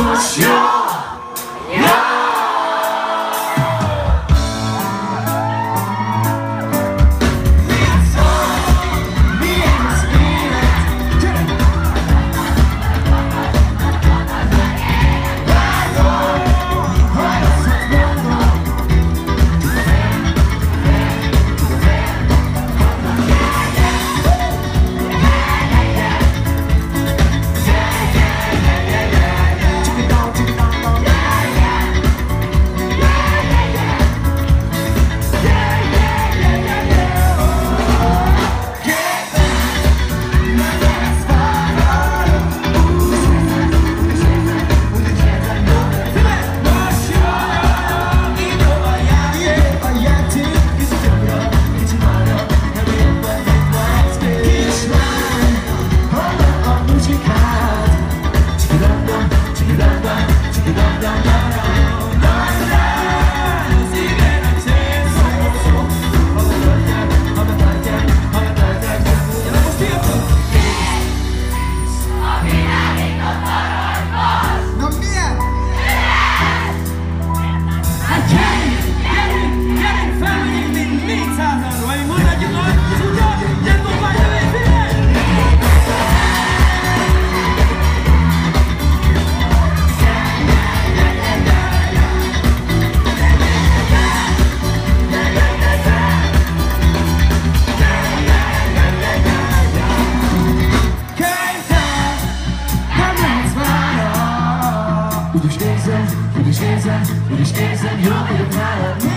我想。Gdyż jestem, gdyż jestem, gdyż jestem, ja wybrałem nic